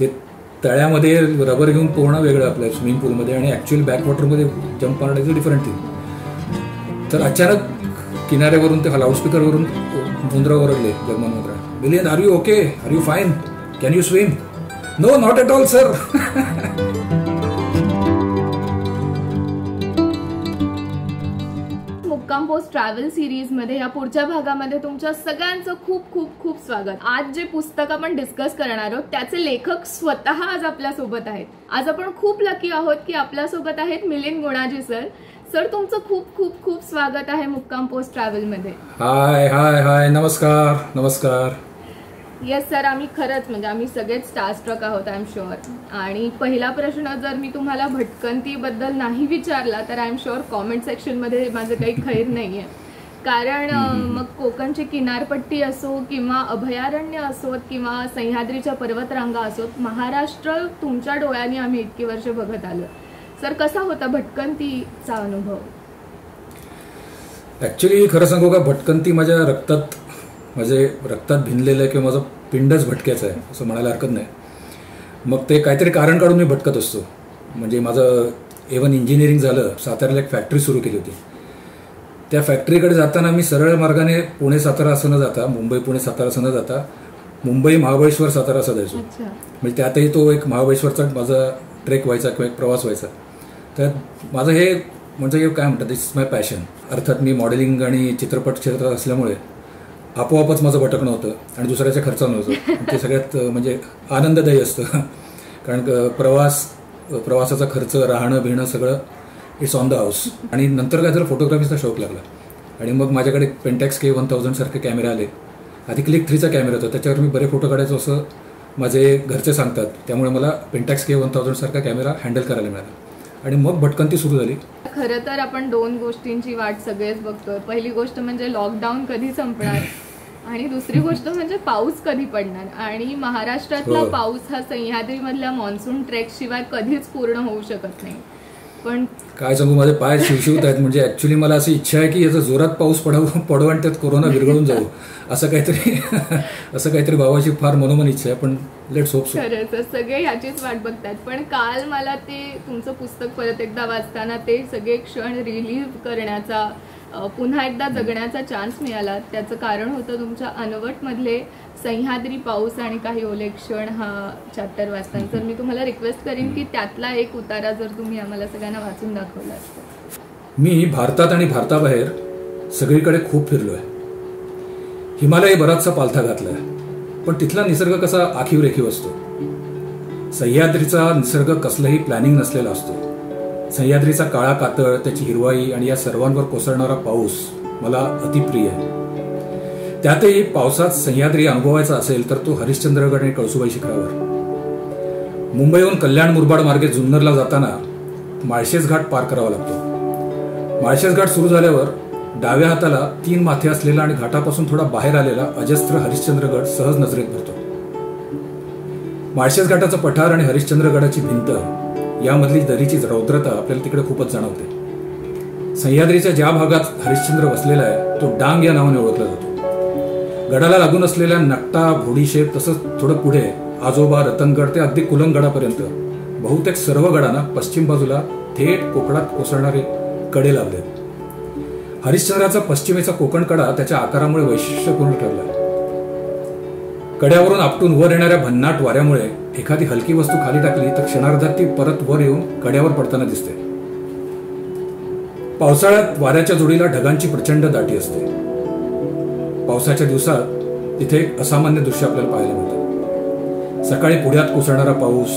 ते तळ्यामध्ये रबर घेऊन पोहणं वेगळं आपल्या स्विमिंग पूलमध्ये आणि ॲक्च्युअल बॅकवॉटरमध्ये जम्प मारण्याचं डिफरंट थिंग तर अचानक किनाऱ्यावरून ते लाऊडस्पीकरवरून मुंद्रा ओरडले Jagman Mundra billion are you okay are you fine can you swim no not at all sir मुक्काम पोस्ट ट्रॅव्हल सिरीजमध्ये या पुढच्या भागामध्ये तुमच्या सगळ्यांचं खूप खूप खूप स्वागत. आज जे पुस्तक आपण डिस्कस करणार आहोत त्याचे लेखक स्वतः आज आपल्यासोबत आहेत. आज आपण खूप लकी आहोत की आपल्यासोबत आहेत मिलिंद गुणाजी सर सर तुमचं खूप खूप खूप स्वागत आहे मुक्काम पोस्ट ट्रॅव्हलमध्ये. हाय हाय हाय नमस्कार नमस्कार. येस सर आम्ही खरंच म्हणजे आम्ही सगळेच स्टारस्ट्रक आहोत आय एम शुअर आणि पहिला प्रश्न जर मी तुम्हाला भटकंतीबद्दल नाही विचारला तर आय एम शुअर कॉमेंट सेक्शनमध्ये माझं काही खैर नाही आहे कारण मग कोकणची किनारपट्टी असो किंवा अभयारण्य असोत किंवा सह्याद्रीच्या पर्वतरांगा असोत महाराष्ट्र तुमच्या डोळ्यांनी आम्ही इतकी वर्ष बघत आलो सर कसा होता भटकंतीचा अनुभव? ॲक्च्युली खरं सांगू का भटकंती माझ्या रक्तात माझे रक्तात भिनलेलं आहे किंवा माझं पिंडच भटक्याचं आहे असं म्हणायला हरकत नाही. मग ते काहीतरी कारण काढून मी भटकत असतो. म्हणजे माझं एव्हन इंजिनिअरिंग झालं साताऱ्याला एक फॅक्टरी सुरू केली होती. त्या फॅक्टरीकडे जाताना मी सरळ मार्गाने पुणे सातारा असं न जाता मुंबई पुणे सातारा असं न जाता मुंबई महाबळेश्वर सातारा असं जायचो. म्हणजे त्यातही तो एक महाबळेश्वरचा माझा ट्रेक व्हायचा किंवा एक प्रवास व्हायचा. तर माझं हे म्हणजे काय म्हणतात दिस माय पॅशन अर्थात मी मॉडेलिंग आणि चित्रपट क्षेत्रात असल्यामुळे आपोआपच माझं भटकणं होतं आणि दुसऱ्याच्या खर्चानं होतं ते सगळ्यात म्हणजे आनंददायी असतं. कारण प्रवास प्रवासाचा खर्च राहणं भिणं सगळं इट्स ऑन द हाऊस आणि नंतर काय झालं फोटोग्राफीचा शौक लागला. आणि मग माझ्याकडे पेंटॅक्स के वन थाउजंडसारखे कॅमेरे आले. आधी क्लिक थ्रीचा कॅमेरा होता. त्याच्यावर मी बरे फोटो काढायचो असं माझे घरचे सांगतात. त्यामुळे मला पेंटॅक्स के वन थाउजंडसारखा कॅमेरा हँडल करायला मिळाला. आणि मग भटकंती सुरू झाली. खरं तर आपण दोन गोष्टींची वाट सगळेच बघतोय. पहिली गोष्ट म्हणजे लॉकडाऊन कधी संपणार? आणि दुसरी गोष्ट म्हणजे पाऊस कधी पडणार? आणि महाराष्ट्रातला हो. पाऊस हा सह्याद्रीमधल्या मान्सून ट्रेक शिवाय कधीच पूर्ण होऊ शकत नाही. पण काय सांगू माझे पाय शिवशिवत आहेत. म्हणजे ऍक्च्युली मला अशी इच्छा आहे की याचा जोरात पाऊस पडाव पडवा आणि त्यात कोरोना विरघळून जाऊ असं काहीतरी असं काहीतरी भावाची फार मनोमन इच्छा आहे पण लेट्स होप सो खरंच सगळे ह्याचीच वाट बघतात पण काल मला ते तुमचं पुस्तक परत एकदा वाचताना ते सगळे क्षण रिलीव्ह करण्याचा पुन्हा एकदा जगण्याचा चान्स मिळाला. त्याचं कारण होतं तुमच्या अनवटमधले सह्याद्री पाऊस आणि काही ओले क्षण हा चॅप्टर वाचताना. तर मी तुम्हाला रिक्वेस्ट करीन की त्यातला एक उतारा जर तुम्ही आम्हाला सगळ्यांना वाचून दाखवला असता. मी भारतात आणि भारताबाहेर सगळीकडे खूप फिरलो आहे हिमालय बराचसा पालथा घातला आहे पण तिथला निसर्ग कसा आखीव रेखीव असतो? सह्याद्रीचा निसर्ग कसलंही प्लॅनिंग नसलेला असतो. सह्याद्रीचा काळा कातळ त्याची हिरवाई आणि या सर्वांवर कोसळणारा पाऊस मला अतिप्रिय आहे. त्यातही पावसात सह्याद्री अनुभवायचा असेल तर तो हरिश्चंद्रगड आणि कळसुबाई शिखरावर. मुंबईहून कल्याण मुरबाड मार्गे जुन्नरला जाताना माळशेज घाट पार करावा लागतो. माळशेज घाट सुरू झाल्यावर डाव्या हाताला तीन माथे असलेला आणि घाटापासून थोडा बाहेर आलेला अजस्त्र हरिश्चंद्रगड सहज नजरेत भरतो. माळशेज घाटाचं पठार आणि हरिश्चंद्रगडाची भिंत यामधली दरीची रौद्रता आपल्याला तिकडे खूपच जाणवते. सह्याद्रीच्या ज्या भागात हरिश्चंद्र वसलेला आहे तो डांग या नावाने ओळखला जातो. गडाला लागून असलेल्या नट्टा घोडीशेप तसंच थोडं पुढे आजोबा रतनगड ते अगदी कुलंगडापर्यंत बहुतेक सर्व गडांना पश्चिम बाजूला थेट कोकणात कोसळणारे कडे लावले हरिश्चंद्राचा पश्चिमेचा कोकण कडा त्याच्या आकारामुळे वैशिष्ट्यपूर्ण ठरला. कड्यावरून आपटून वर येणाऱ्या भन्नाट वाऱ्यामुळे एखादी हलकी वस्तू खाली टाकली तर क्षणार्धात ती परत वर येऊन कड्यावर पडताना दिसते. पावसाळ्यात वाऱ्याच्या जोडीला ढगांची प्रचंड दाटी असते. पावसाच्या दिवसात तिथे एक असामान्य दृश्य आपल्याला पाहायला मिळतं. सकाळी पुढ्यात कोसळणारा पाऊस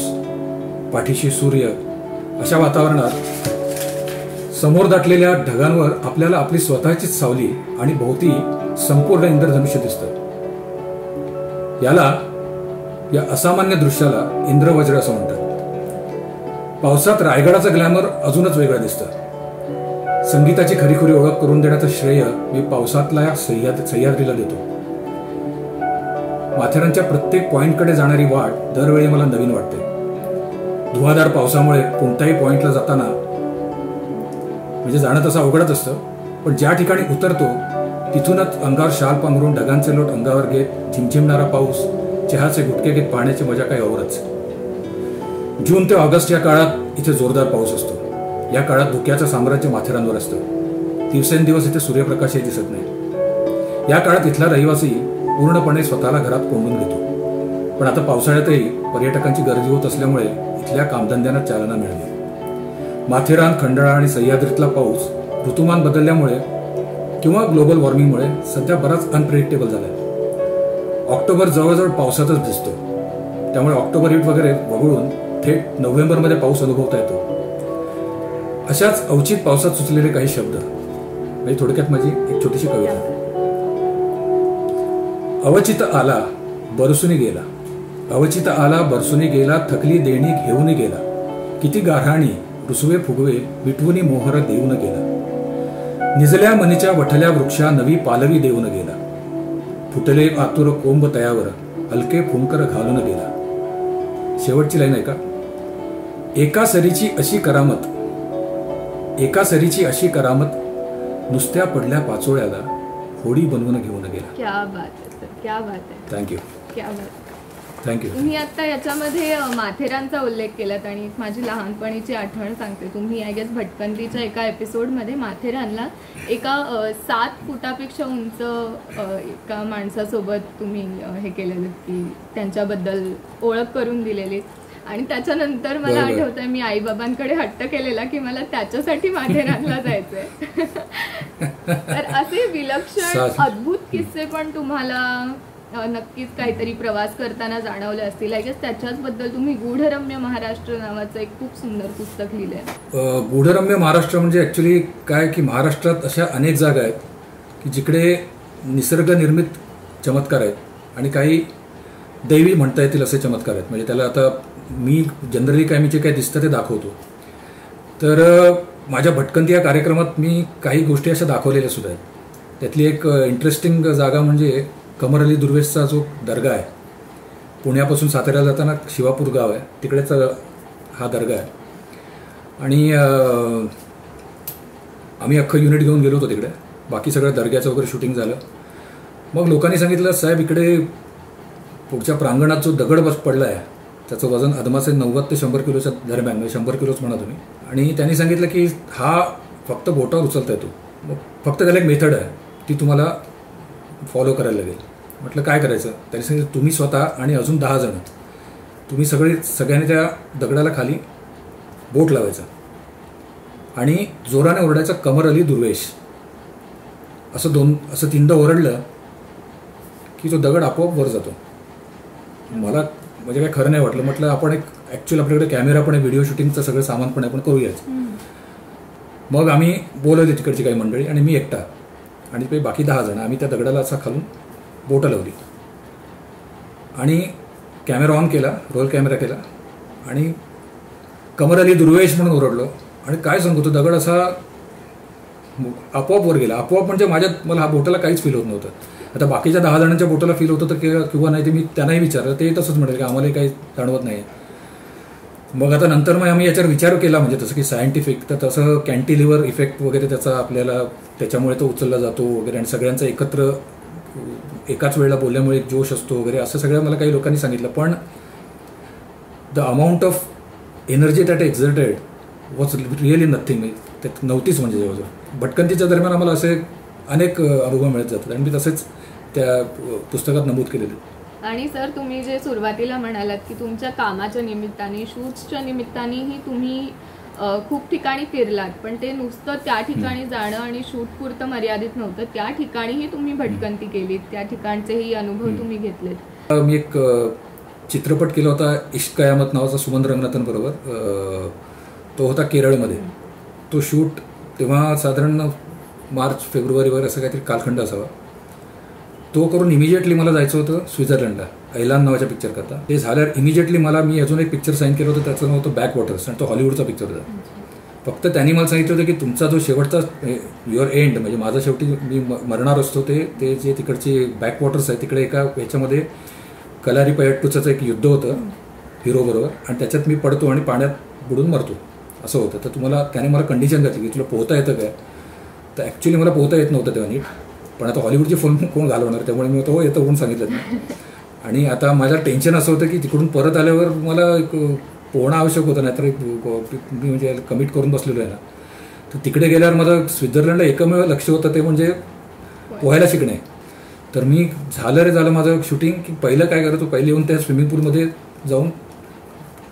पाठीशी सूर्य अशा वातावरणात समोर दाटलेल्या ढगांवर आपल्याला आपली स्वतःचीच सावली आणि भोवती संपूर्ण इंद्रधनुष्य दिसतं. याला या असामान्य दृश्याला इंद्रवज्र असं म्हणतात. पावसात रायगडाचं ग्लॅमर अजूनच वेगळं दिसतं. संगीताची खरीखुरी ओळख करून देण्याचं श्रेय मी पावसातला या सह्याद सह्याद्रीला देतो. माथेरानच्या प्रत्येक पॉईंटकडे जाणारी वाट दरवेळी मला नवीन वाटते. धुवाधार पावसामुळे कोणत्याही पॉईंटला जाताना म्हणजे जाणं तसं अवघडच असतं पण ज्या ठिकाणी उतरतो तिथूनच अंगावर शाल पांघरून ढगांचे लोट अंगावर घेत झिमझिमणारा पाऊस चहाचे गुटके घेत पाहण्याची मजा काही औरच. जून ते ऑगस्ट या काळात इथे जोरदार पाऊस असतो. या काळात धुक्याचं साम्राज्य माथेरानवर असतं. दिवसेंदिवस इथे सूर्यप्रकाशही दिसत नाही. या काळात इथला रहिवासी पूर्णपणे स्वतःला घरात कोंडून घेतो. पण आता पावसाळ्यातही पर्यटकांची गर्दी होत असल्यामुळे इथल्या कामधंद्यांना चालना मिळाली. माथेरान खंडाळा आणि सह्याद्रीतला पाऊस ऋतुमान बदलल्यामुळे किंवा ग्लोबल वॉर्मिंगमुळे सध्या बराच अनप्रिडिक्टेबल झाला आहे ऑक्टोबर जवळजवळ पावसातच दिसतो. त्यामुळे ऑक्टोबर हिट वगैरे वगळून थेट नोव्हेंबरमध्ये पाऊस अनुभवता येतो. अशाच अवचित पावसात सुचलेले काही शब्द. म्हणजे थोडक्यात माझी एक छोटीशी कविता. अवचित आला बरसुनी गेला. अवचित आला बरसुनी गेला थकली देणी घेऊन गेला. किती गारहाणी रुसवे फुगवे विटवुनी मोहर देऊन गेला. निजल्या मनीच्या वठल्या वृक्षा नवी पालवी देऊन गेला. फुटले आतुर कोंब तयावर हलके फुंकर घालून गेला. शेवटची लाईन आहे का? एका सरीची अशी करामत एका सरीची अशी करामत नुसत्या पडल्या पाचोळ्याला होडी बनवून घेऊन गेला. क्या बात आहे सर. क्या बात आहे. थँक्यू क्या बात आहे. थँक्यू तुम्ही आता याच्यामध्ये माथेरानचा उल्लेख केलात आणि माझी लहानपणीची आठवण सांगते. तुम्ही आय गेस भटकंतीच्या एका एपिसोडमध्ये माथेरानला एका सात फुटापेक्षा उंच एका माणसासोबत तुम्ही हे केलेलं की त्यांच्याबद्दल ओळख करून दिलेली. आणि त्याच्यानंतर मला. आठवतंय मी आईबाबांकडे हट्ट केलेला की मला त्याच्यासाठी माथेरानला जायचंय. तर असे विलक्षण अद्भुत किस्से पण तुम्हाला नक्कीच काहीतरी प्रवास करताना जाणवले असतील. आय गेस त्याच्याचबद्दल तुम्ही गूढरम्य महाराष्ट्र नावाचं एक खूप सुंदर पुस्तक लिहिलंय. आहे गूढरम्य महाराष्ट्र म्हणजे ॲक्च्युली काय की महाराष्ट्रात अशा अनेक जागा आहेत की जिकडे निसर्गनिर्मित चमत्कार आहेत आणि काही दैवी म्हणता येतील असे चमत्कार आहेत. म्हणजे त्याला आता मी जनरली काय मी जे काय दिसतं ते दाखवतो. तर माझ्या भटकंती या कार्यक्रमात मी काही गोष्टी अशा दाखवलेल्या सुद्धा आहेत. त्यातली एक इंटरेस्टिंग जागा म्हणजे कमर अली दुर्वेशचा जो दर्गा आहे पुण्यापासून साताऱ्याला जाताना शिवापूर गाव आहे तिकडेच हा दर्गा आहे. आणि आम्ही अख्खं युनिट घेऊन गेलो होतो तिकडे. बाकी सगळं दर्ग्याचं वगैरे शूटिंग झालं. मग लोकांनी सांगितलं साहेब इकडे पुढच्या प्रांगणात जो दगड बस पडला आहे त्याचं वजन अदमासे नव्वद ते शंभर किलोच्या दरम्यान म्हणजे शंभर किलोच म्हणा तुम्ही. आणि त्यांनी सांगितलं की हा फक्त बोटावर उचलता येतो मग फक्त त्याला एक मेथड आहे ती तुम्हाला फॉलो करायला लागेल. म्हटलं काय करायचं? त्यांनी सांगितलं तुम्ही स्वतः आणि अजून दहा जण तुम्ही सगळे सगळ्यांनी त्या दगडाला खाली बोट लावायचा आणि जोराने ओरडायचा कमर अली दुर्वेश. असं दोन असं तीनदा ओरडलं की तो दगड आपोआप वर जातो. मला म्हणजे काय खरं नाही वाटलं. म्हटलं आपण एक ॲक्च्युअली आपल्याकडे कॅमेरा पण आहे व्हिडिओ शूटिंगचं सगळं सामान पण आपण करूयाच. मग आम्ही बोलवले तिकडची काही मंडळी आणि मी एकटा. आणि ते बाकी दहा जण आम्ही त्या दगडाला असा खालून बोटं लावली आणि कॅमेरा ऑन केला रोल कॅमेरा केला आणि कमर अली दुर्वेश म्हणून ओरडलो. आणि काय सांगू तो दगड असा आपोआप वर गेला. आपोआप म्हणजे माझ्या मला हा बोटाला काहीच फील होत नव्हतं. आता बाकीच्या दहा जणांच्या बोटाला फील होतं तर किंवा नाही ते मी त्यांनाही विचारलं. ते तसंच म्हणाले की आम्हालाही काही जाणवत नाही. मग आता नंतर मग आम्ही याच्यावर विचार केला म्हणजे तसं की सायंटिफिक तर तसं कॅन्टिलिव्हर इफेक्ट वगैरे त्याचा आपल्याला त्याच्यामुळे तो उचलला जातो वगैरे आणि सगळ्यांचा एकत्र एकाच वेळेला बोलल्यामुळे एक जोश असतो वगैरे असं सगळं मला काही लोकांनी सांगितलं. पण the amount of energy that exerted was really nothing त्यात नव्हतीच म्हणजे जवळजवळ. भटकंतीच्या दरम्यान आम्हाला असे अनेक अनुभव मिळत जातात. आणि मी तसेच त्या पुस्तकात नमूद केलेले आणि सर तुम्ही जे सुरुवातीला म्हणालात की तुमच्या कामाच्या निमित्ताने शूट्सच्या निमित्तानेही तुम्ही खूप ठिकाणी फिरलात पण ते नुसतं त्या ठिकाणी जाणं आणि शूट पुरतं मर्यादित नव्हतं. त्या ठिकाणीही तुम्ही भटकंती केलीत त्या ठिकाणचेही अनुभव तुम्ही घेतलेत. मी एक चित्रपट केला होता इश्क कयामत नावाचा सुमन रंगनाथन बरोबर. तो होता केरळमध्ये. तो शूट तेव्हा साधारण मार्च फेब्रुवारी वगैरे असं काहीतरी कालखंड असावा. तो करून इमिजिएटली मला जायचं होतं स्वित्झर्लंडला ऐलान नावाच्या पिक्चर करता. ते झाल्यावर इमिजिएटली मला मी अजून एक पिक्चर साईन केलं होतं त्याचं नाव होतं बॅक वॉटर्स आणि तो हॉलिवूडचा पिक्चर होता. फक्त त्यांनी मला सांगितलं होतं की तुमचा जो शेवटचा युअर एंड म्हणजे माझा शेवटी मी म- मरणार असतो ते ते जे तिकडचे बॅक वॉटर्स आहे तिकडे एका ह्याच्यामध्ये कलारी पयट्टूचं एक युद्ध होतं हिरोबरोबर आणि त्याच्यात मी पडतो आणि पाण्यात बुडून मरतो. असं होतं. तर तुम्हाला त्याने मला कंडिशन घातली की तुला पोहता येतं काय? तर ॲक्च्युली मला पोहता येत नव्हतं तेव्हा नीट. पण आता हॉलिवूडचे फिल्म कोण घालवणार? त्यामुळे मी तो हो, येतं म्हणून सांगितलं. नाही आणि आता माझं टेन्शन असं होतं की तिकडून परत आल्यावर मला एक पोहणं आवश्यक होतं नाहीतर मी म्हणजे कमिट करून बसलेलो आहे ना. तर तिकडे गेल्यावर माझं स्वित्झर्लंडला एकमेव लक्ष होतं ते म्हणजे पोहायला शिकणे. तर मी झालं रे झालं माझं शूटिंग की पहिलं काय करायचो पहिले येऊन त्या स्विमिंग पूलमध्ये जाऊन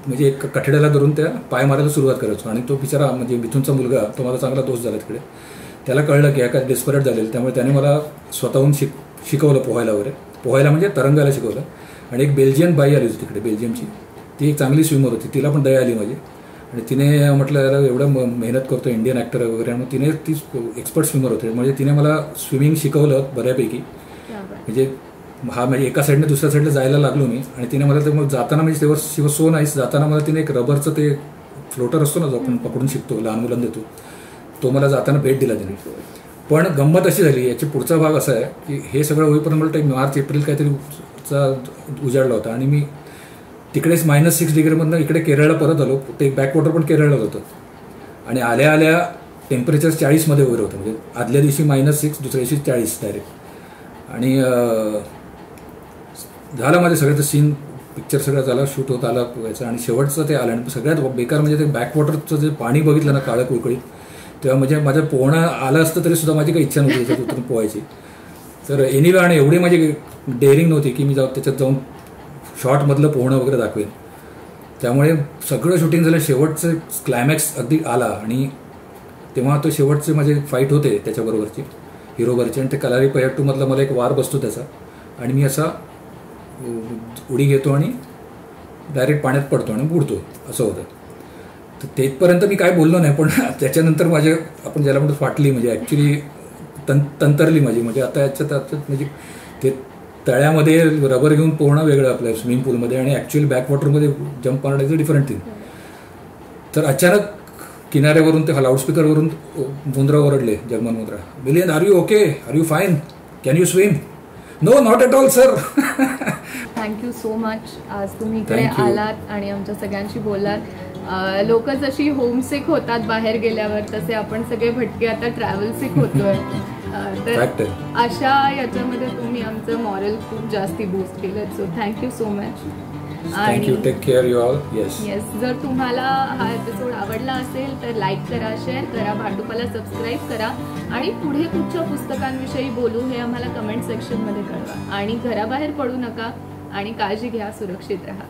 म्हणजे एक कठड्याला धरून त्या पाय मारायला सुरुवात करायचो. आणि तो बिचारा म्हणजे मिथूनचा मुलगा तो माझा चांगला दोस्त झाला तिकडे. त्याला कळलं की एका डेस्परेट झालेलं त्यामुळे त्याने मला स्वतःहून शिक शिकवलं पोहायला वगैरे. पोहायला म्हणजे तरंगायला शिकवलं. आणि एक बेल्जियन बाई आली होती तिकडे बेल्जियमची ती एक चांगली स्विमर होती तिला पण दया आली माझी. आणि तिने म्हटलं याला एवढं मेहनत करतो इंडियन ॲक्टर वगैरे. आणि तिने ती एक्सपर्ट स्विमर होते. म्हणजे तिने मला स्विमिंग शिकवलं बऱ्यापैकी. म्हणजे हा म्हणजे एका साईडने दुसऱ्या साईडला जायला लागलो मी. आणि तिने मला ते मग जाताना म्हणजे तेव्हा शिव सो नाहीस जाताना मला तिने एक रबरचं ते फ्लोटर असतो ना जो आपण पकडून शिकतो लहान मुलांना देतो. तो मला जाताना भेट दिला त्याने. पण गंमत अशी झाली याची पुढचा भाग असा आहे की हे सगळं होईपर्यंत मला टाईम मार्च एप्रिल काहीतरी चा उजाडला होता. आणि मी तिकडेच मायनस सिक्स डिग्रीमधनं इकडे केरळला परत आलो. ते बॅकवॉटर पण केरळलाच होतं. आणि आल्या आल्या टेम्परेचर चाळीसमध्ये वगैरे होतं. म्हणजे आदल्या दिवशी मायनस सिक्स दुसऱ्या दिवशी चाळीस डायरेक्ट आणि झालं माझे सगळं सीन पिक्चर सगळं झाला शूट होत आला याचा. आणि शेवटचं ते आलं आणि सगळ्यात बेकार म्हणजे ते बॅकवॉटरचं जे पाणी बघितलं ना काळं कुळकळीत तेव्हा म्हणजे माझं पोहणं आलं असतं तरी सुद्धा माझी काही इच्छा नव्हती त्याच्यात उतरून पोहायची. तर एनिवे आणि एवढी माझी डेअरिंग नव्हती की मी जाऊ त्याच्यात जाऊन शॉर्टमधलं पोहणं वगैरे दाखवेन. त्यामुळे सगळं शूटिंग झालं. शेवटचं क्लायमॅक्स अगदी आला आणि तेव्हा तो शेवटचे माझे फाईट होते त्याच्याबरोबरचे हिरोबरचे आणि ते कलारी पयट्टूमधला मला एक वार बसतो त्याचा. आणि मी असा उडी घेतो आणि डायरेक्ट पाण्यात पडतो आणि बुडतो असं होतं. तर तेथपर्यंत मी काय बोललो नाही पण त्याच्यानंतर माझे आपण ज्याला म्हणतो फाटली म्हणजे ॲक्च्युली तं तंतरली माझी म्हणजे आता याच्यात याच्यात म्हणजे ते तळ्यामध्ये रबर घेऊन पोहणं वेगळं आपलं स्विमिंग पूलमध्ये आणि ॲक्च्युअली बॅकवॉटरमध्ये जम्प मारणं इज अ डिफरंट थिंग तर अचानक किनाऱ्यावरून ते लाऊडस्पीकरवरून मुंद्रा ओरडले जर्मन Mundra. Million are you okay are you fine can you swim no not at all sir thank you so much आज तुम्ही इकडे. आलात आणि आमच्या सगळ्यांशी बोललात. लोक जशी होमसिक होतात बाहेर गेल्यावर तसे आपण सगळे भटके आता ट्रॅव्हल सिक होतोय तर. अशा याच्यामध्ये तुम्ही आमचं मॉरल खूप जास्ती बूस्ट केलं so thank you so much thank you take care you all yes yes जर तुम्हाला हा एपिसोड आवडला असेल तर लाईक करा शेअर करा भांडुपाला सबस्क्राईब करा. आणि पुढे कुठच्या पुस्तकांविषयी बोलू हे आम्हाला कमेंट सेक्शनमध्ये कळवा. आणि घराबाहेर पडू नका आणि काळजी घ्या सुरक्षित राहा.